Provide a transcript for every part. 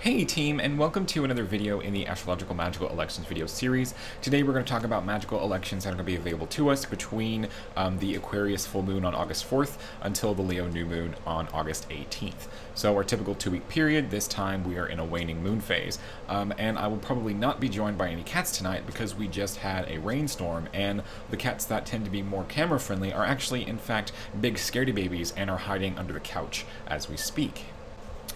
Hey team, and welcome to another video in the Astrological Magical Elections video series. Today we're going to talk about magical elections that are going to be available to us between um, the Aquarius full moon on August 4th until the Leo new moon on August 18th. So our typical two-week period, this time we are in a waning moon phase. Um, and I will probably not be joined by any cats tonight because we just had a rainstorm, and the cats that tend to be more camera-friendly are actually, in fact, big scaredy babies and are hiding under the couch as we speak.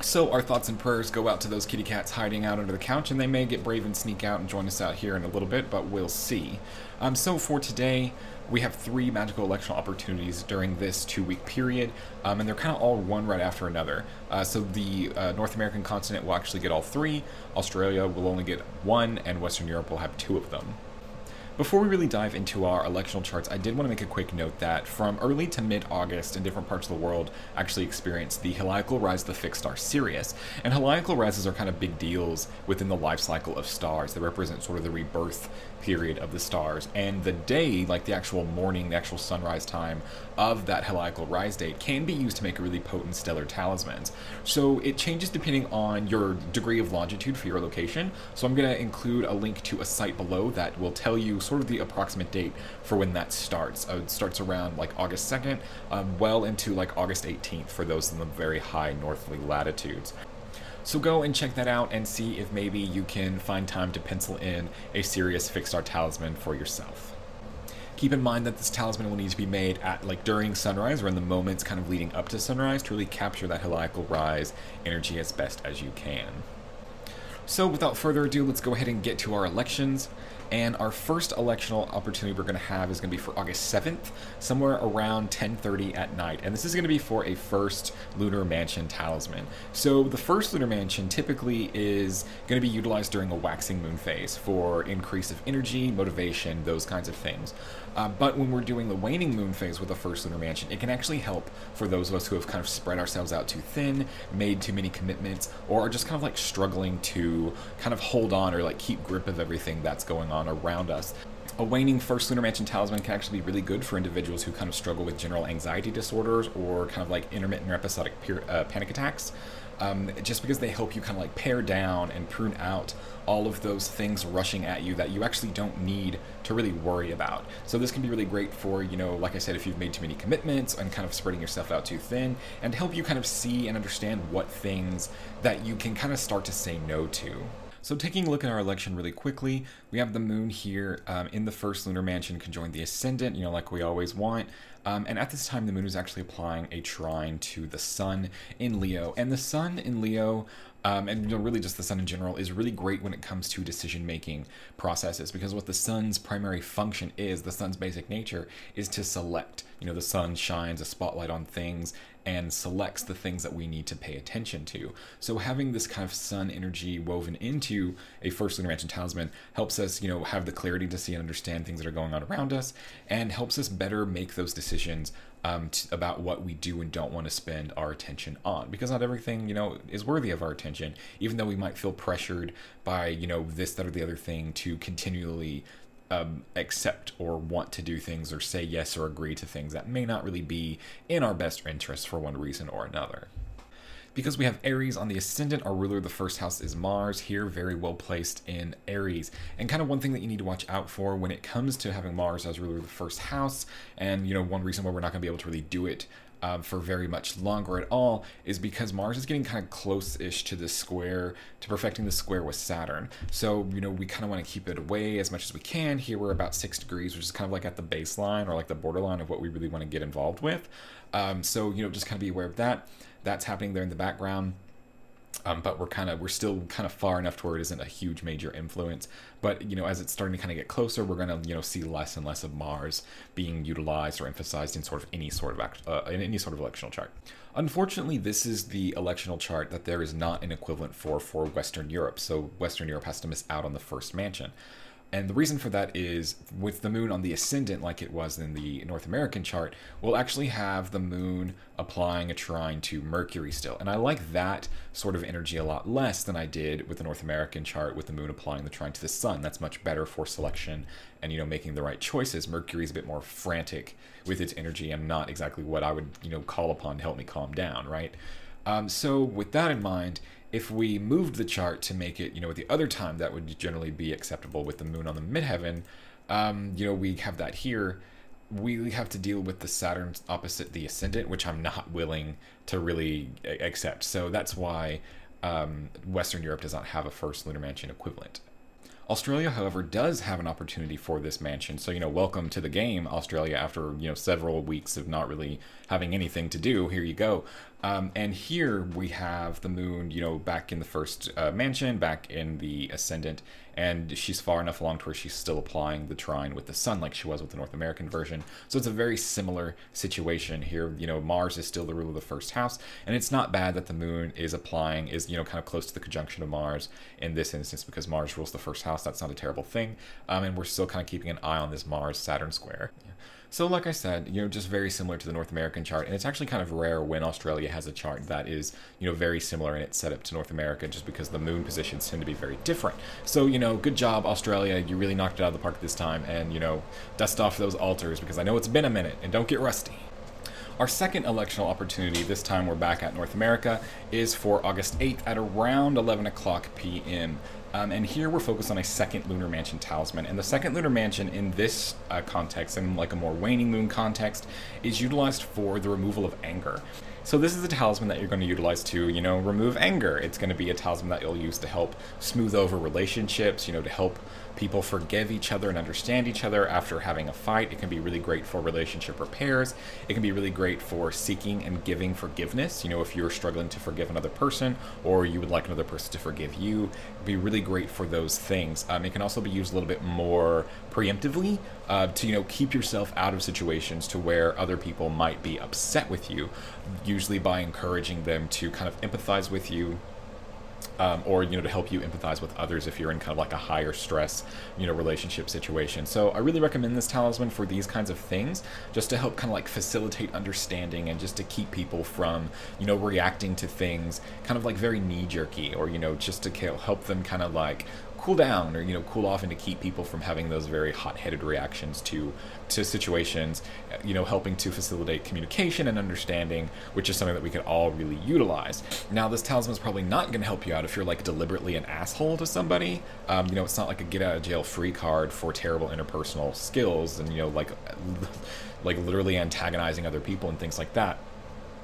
So our thoughts and prayers go out to those kitty cats hiding out under the couch, and they may get brave and sneak out and join us out here in a little bit, but we'll see. Um, so for today, we have three magical electional opportunities during this two-week period, um, and they're kind of all one right after another. Uh, so the uh, North American continent will actually get all three, Australia will only get one, and Western Europe will have two of them. Before we really dive into our electional charts, I did want to make a quick note that from early to mid-August in different parts of the world actually experienced the heliacal rise of the fixed star Sirius. And heliacal rises are kind of big deals within the life cycle of stars. They represent sort of the rebirth period of the stars. And the day, like the actual morning, the actual sunrise time of that heliacal rise date, can be used to make really potent stellar talismans. So it changes depending on your degree of longitude for your location. So I'm going to include a link to a site below that will tell you sort of the approximate date for when that starts. Uh, it starts around like August 2nd, um, well into like August 18th for those in the very high northerly latitudes. So go and check that out and see if maybe you can find time to pencil in a Sirius fixed star talisman for yourself. Keep in mind that this talisman will need to be made at like during sunrise or in the moments kind of leading up to sunrise to really capture that heliacal rise energy as best as you can. So without further ado, let's go ahead and get to our elections. And our first electional opportunity we're going to have is going to be for August 7th, somewhere around 10.30 at night. And this is going to be for a first Lunar Mansion talisman. So the first Lunar Mansion typically is going to be utilized during a waxing moon phase for increase of energy, motivation, those kinds of things. Uh, but when we're doing the waning moon phase with the first Lunar Mansion, it can actually help for those of us who have kind of spread ourselves out too thin, made too many commitments, or are just kind of like struggling to kind of hold on or like keep grip of everything that's going on on around us. A waning first lunar mansion talisman can actually be really good for individuals who kind of struggle with general anxiety disorders or kind of like intermittent or episodic uh, panic attacks. Um, just because they help you kind of like pare down and prune out all of those things rushing at you that you actually don't need to really worry about. So this can be really great for, you know, like I said, if you've made too many commitments and kind of spreading yourself out too thin and help you kind of see and understand what things that you can kind of start to say no to. So taking a look at our election really quickly, we have the moon here um, in the first lunar mansion conjoined the ascendant, you know, like we always want. Um, and at this time, the moon is actually applying a trine to the sun in Leo. And the sun in Leo um, and really just the sun in general is really great when it comes to decision making processes because what the sun's primary function is, the sun's basic nature, is to select. You know, the sun shines a spotlight on things and selects the things that we need to pay attention to. So having this kind of sun energy woven into a first lunar mansion talisman helps us, you know, have the clarity to see and understand things that are going on around us and helps us better make those decisions um, about what we do and don't want to spend our attention on because not everything you know is worthy of our attention even though we might feel pressured by you know this that or the other thing to continually um, accept or want to do things or say yes or agree to things that may not really be in our best interest for one reason or another because we have Aries on the ascendant, our ruler of the first house is Mars, here very well placed in Aries. And kind of one thing that you need to watch out for when it comes to having Mars as ruler of the first house, and you know, one reason why we're not going to be able to really do it um, for very much longer at all is because Mars is getting kind of close-ish to the square, to perfecting the square with Saturn. So, you know, we kind of want to keep it away as much as we can. Here we're about six degrees, which is kind of like at the baseline or like the borderline of what we really want to get involved with. Um, so, you know, just kind of be aware of that that's happening there in the background. Um, but we're kind of we're still kind of far enough to where it isn't a huge major influence. But you know, as it's starting to kind of get closer, we're going to you know see less and less of Mars being utilized or emphasized in sort of any sort of uh, in any sort of electional chart. Unfortunately, this is the electional chart that there is not an equivalent for for Western Europe. So Western Europe has to miss out on the first mansion. And the reason for that is with the moon on the ascendant, like it was in the North American chart, we'll actually have the moon applying a trine to Mercury still. And I like that sort of energy a lot less than I did with the North American chart with the moon applying the trine to the sun. That's much better for selection and, you know, making the right choices. Mercury's a bit more frantic with its energy and not exactly what I would, you know, call upon to help me calm down, right? Um, so with that in mind, if we moved the chart to make it, you know, at the other time that would generally be acceptable with the moon on the midheaven, um, you know, we have that here. We have to deal with the Saturn opposite the ascendant, which I'm not willing to really accept. So that's why um, Western Europe does not have a first lunar mansion equivalent. Australia, however, does have an opportunity for this mansion. So, you know, welcome to the game, Australia, after, you know, several weeks of not really having anything to do. Here you go. Um, and here we have the moon, you know, back in the first uh, mansion, back in the ascendant, and she's far enough along to where she's still applying the trine with the sun like she was with the North American version. So it's a very similar situation here. You know, Mars is still the ruler of the first house, and it's not bad that the moon is applying, is, you know, kind of close to the conjunction of Mars in this instance because Mars rules the first house. That's not a terrible thing. Um, and we're still kind of keeping an eye on this Mars Saturn square. Yeah. So, like I said, you know, just very similar to the North American chart, and it's actually kind of rare when Australia has a chart that is, you know, very similar in its setup to North America, just because the moon positions tend to be very different. So, you know, good job, Australia. You really knocked it out of the park this time, and you know, dust off those altars because I know it's been a minute, and don't get rusty. Our second electional opportunity, this time we're back at North America, is for August 8th at around 11 o'clock p.m. Um, and here we're focused on a second lunar mansion talisman. And the second lunar mansion in this uh, context, in like a more waning moon context, is utilized for the removal of anger. So this is a talisman that you're going to utilize to, you know, remove anger. It's going to be a talisman that you'll use to help smooth over relationships, you know, to help people forgive each other and understand each other after having a fight. It can be really great for relationship repairs. It can be really great for seeking and giving forgiveness. You know, if you're struggling to forgive another person or you would like another person to forgive you, it'd be really great for those things. Um, it can also be used a little bit more preemptively uh, to, you know, keep yourself out of situations to where other people might be upset with you, usually by encouraging them to kind of empathize with you, um, or you know to help you empathize with others if you're in kind of like a higher stress you know relationship situation. So i really recommend this talisman for these kinds of things just to help kind of like facilitate understanding and just to keep people from you know reacting to things kind of like very knee jerky or you know just to help them kind of like cool down or you know cool off and to keep people from having those very hot-headed reactions to to situations you know helping to facilitate communication and understanding which is something that we could all really utilize. Now this talisman is probably not going to help you out if you're like deliberately an asshole to somebody. Um, you know it's not like a get out of jail free card for terrible interpersonal skills and you know like like literally antagonizing other people and things like that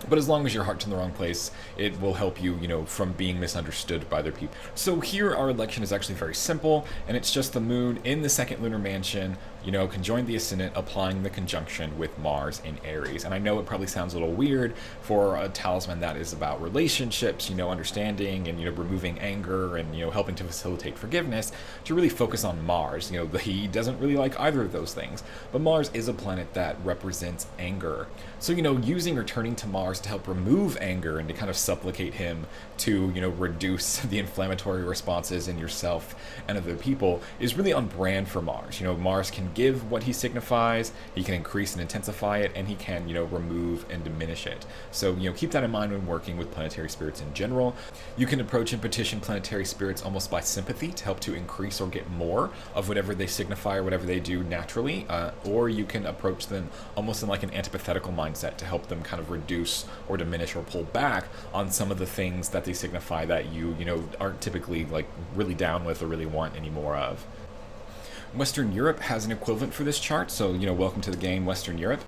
but as long as your heart's in the wrong place, it will help you, you know, from being misunderstood by other people. So here our election is actually very simple, and it's just the moon in the second lunar mansion you know, conjoined the ascendant, applying the conjunction with Mars in Aries. And I know it probably sounds a little weird for a talisman that is about relationships, you know, understanding and, you know, removing anger and, you know, helping to facilitate forgiveness to really focus on Mars. You know, he doesn't really like either of those things. But Mars is a planet that represents anger. So, you know, using or turning to Mars to help remove anger and to kind of supplicate him to, you know, reduce the inflammatory responses in yourself and other people is really on brand for Mars. You know, Mars can give what he signifies, he can increase and intensify it, and he can, you know, remove and diminish it. So, you know, keep that in mind when working with planetary spirits in general. You can approach and petition planetary spirits almost by sympathy to help to increase or get more of whatever they signify or whatever they do naturally, uh, or you can approach them almost in like an antithetical mindset to help them kind of reduce or diminish or pull back on some of the things that they signify that you, you know, aren't typically like really down with or really want any more of. Western Europe has an equivalent for this chart, so, you know, welcome to the game, Western Europe.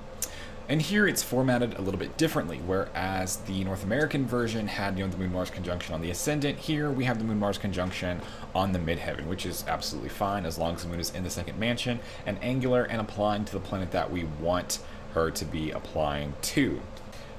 And here it's formatted a little bit differently, whereas the North American version had you know, the Moon-Mars conjunction on the ascendant, here we have the Moon-Mars conjunction on the midheaven, which is absolutely fine as long as the Moon is in the second mansion and angular and applying to the planet that we want her to be applying to.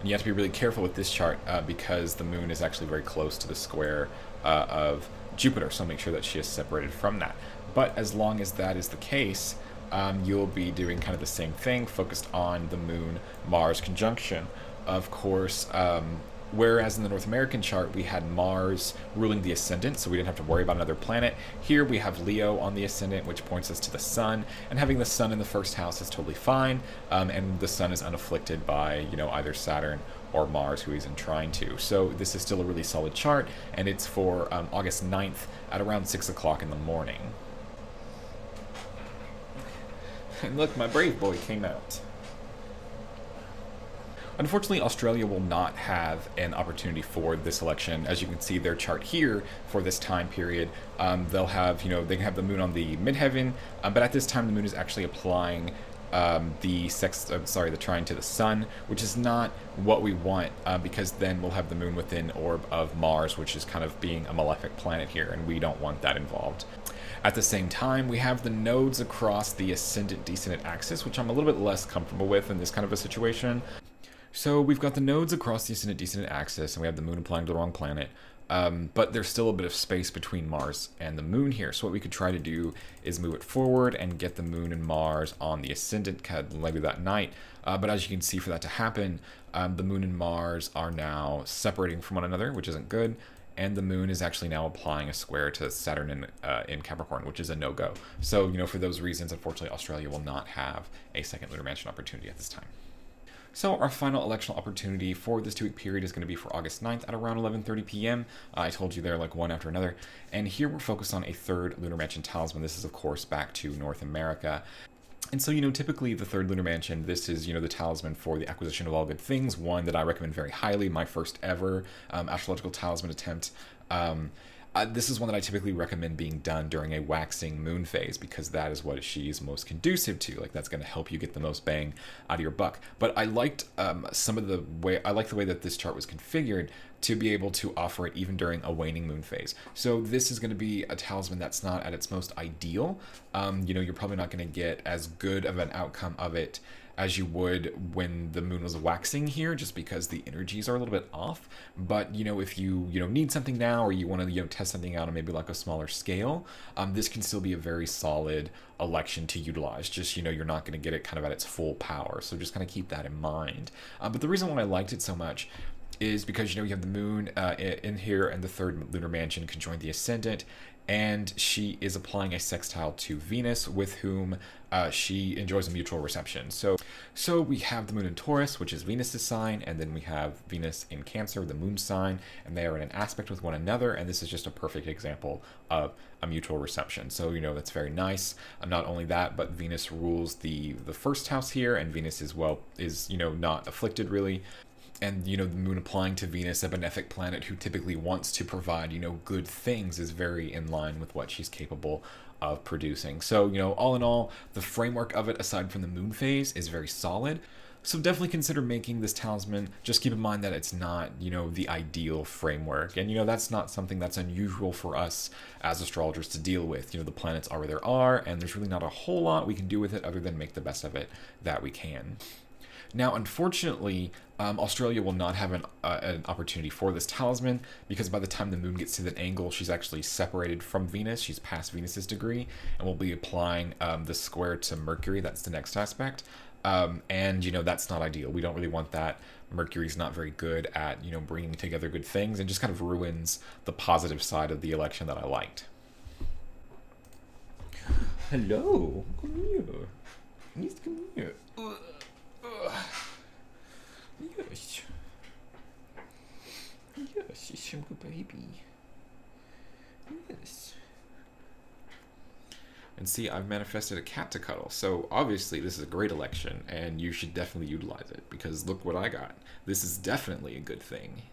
And you have to be really careful with this chart uh, because the Moon is actually very close to the square uh, of Jupiter, so make sure that she is separated from that. But as long as that is the case, um, you'll be doing kind of the same thing, focused on the Moon Mars conjunction. Of course, um, whereas in the North American chart we had Mars ruling the ascendant, so we didn't have to worry about another planet. Here we have Leo on the ascendant, which points us to the Sun, and having the Sun in the first house is totally fine, um, and the Sun is unafflicted by you know either Saturn or Mars, who he's in trine to. So this is still a really solid chart, and it's for um, August 9th at around 6 o'clock in the morning. And look, my brave boy came out. Unfortunately, Australia will not have an opportunity for this election. As you can see their chart here for this time period, um, they'll have, you know, they can have the moon on the midheaven, um, but at this time the moon is actually applying um, the sex, uh, sorry, the trine to the sun, which is not what we want uh, because then we'll have the moon within orb of Mars, which is kind of being a malefic planet here, and we don't want that involved. At the same time, we have the nodes across the ascendant-descendant axis, which I'm a little bit less comfortable with in this kind of a situation. So we've got the nodes across the ascendant-descendant axis, and we have the moon applying to the wrong planet. Um, but there's still a bit of space between Mars and the moon here. So what we could try to do is move it forward and get the moon and Mars on the ascendant maybe that night. Uh, but as you can see, for that to happen, um, the moon and Mars are now separating from one another, which isn't good. And the moon is actually now applying a square to Saturn in, uh, in Capricorn, which is a no-go. So, you know, for those reasons, unfortunately, Australia will not have a second lunar mansion opportunity at this time. So our final electional opportunity for this two-week period is going to be for August 9th at around 11.30 p.m. I told you they're like one after another. And here we're focused on a third Lunar Mansion talisman. This is, of course, back to North America. And so, you know, typically the third Lunar Mansion, this is, you know, the talisman for the acquisition of all good things, one that I recommend very highly, my first ever um, astrological talisman attempt. Um, this is one that I typically recommend being done during a waxing moon phase because that is what she's most conducive to. Like that's going to help you get the most bang out of your buck. But I liked um, some of the way I like the way that this chart was configured to be able to offer it even during a waning moon phase. So this is going to be a talisman that's not at its most ideal. Um, you know, you're probably not going to get as good of an outcome of it as you would when the moon was waxing here, just because the energies are a little bit off. But you know, if you you know need something now, or you want to you know test something out on maybe like a smaller scale, um, this can still be a very solid election to utilize. Just you know, you're not going to get it kind of at its full power, so just kind of keep that in mind. Uh, but the reason why I liked it so much is because you know you have the moon uh, in here and the third lunar mansion conjoined the ascendant and she is applying a sextile to Venus, with whom uh, she enjoys a mutual reception. So, so we have the moon in Taurus, which is Venus's sign, and then we have Venus in Cancer, the moon sign, and they are in an aspect with one another. And this is just a perfect example of a mutual reception. So you know that's very nice. Uh, not only that, but Venus rules the the first house here, and Venus is well is you know not afflicted really and you know the moon applying to venus a benefic planet who typically wants to provide you know good things is very in line with what she's capable of producing so you know all in all the framework of it aside from the moon phase is very solid so definitely consider making this talisman. Just keep in mind that it's not, you know, the ideal framework. And, you know, that's not something that's unusual for us as astrologers to deal with. You know, the planets are where they are, and there's really not a whole lot we can do with it other than make the best of it that we can. Now, unfortunately, um, Australia will not have an, uh, an opportunity for this talisman because by the time the moon gets to that angle, she's actually separated from Venus. She's past Venus's degree, and we'll be applying um, the square to Mercury. That's the next aspect. Um, and, you know, that's not ideal. We don't really want that. Mercury's not very good at, you know, bringing together good things and just kind of ruins the positive side of the election that I liked. Hello. Come here. Please come here. Yes. Yes, you sugar baby. Yes. And see, I've manifested a cat to cuddle. So obviously this is a great election and you should definitely utilize it because look what I got. This is definitely a good thing.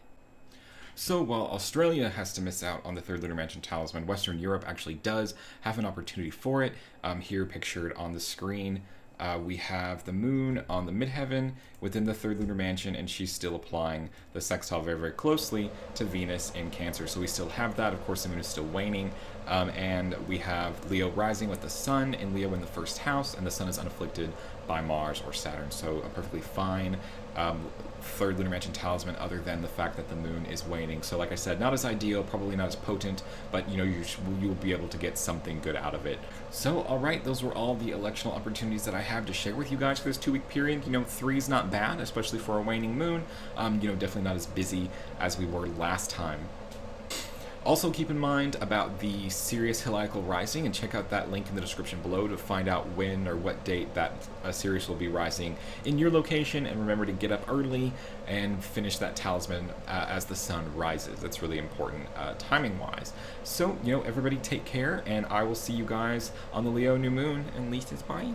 So while Australia has to miss out on the third lunar mansion talisman, Western Europe actually does have an opportunity for it. Um, here pictured on the screen, uh, we have the moon on the midheaven within the third lunar mansion, and she's still applying the sextile very, very closely to Venus in Cancer. So we still have that. Of course, the moon is still waning. Um, and we have Leo rising with the sun in Leo in the first house, and the sun is unafflicted by Mars or Saturn. So a perfectly fine um, third lunar mansion talisman other than the fact that the moon is waning. So like I said, not as ideal, probably not as potent, but you know, you you'll be able to get something good out of it. So, all right, those were all the electional opportunities that I have to share with you guys for this two-week period. You know, three is not bad, especially for a waning moon. Um, you know, definitely not as busy as we were last time. Also keep in mind about the Sirius Heliacal Rising and check out that link in the description below to find out when or what date that uh, Sirius will be rising in your location and remember to get up early and finish that talisman uh, as the sun rises. That's really important uh, timing wise. So, you know, everybody take care and I will see you guys on the Leo new moon and least it's bye.